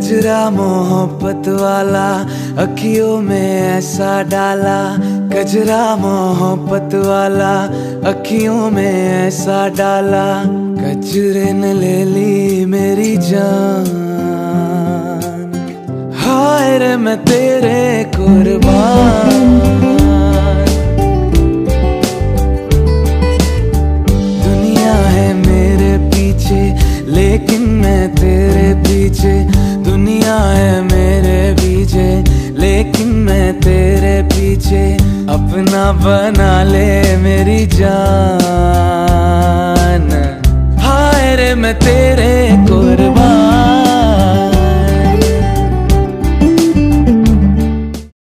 कजरा मोहब्बत वाला, अखियों में ऐसा डाला। कजरा मोहब्बत वाला, अखियों में ऐसा डाला। कचरे न ले ली मेरी जान। हायर मैं तेरे कुर्बान। दुनिया है मेरे पीछे, लेकिन मैं तेरे पीछे। तेरे पीछे अपना बना ले मेरी जान। हाय रे मैं तेरे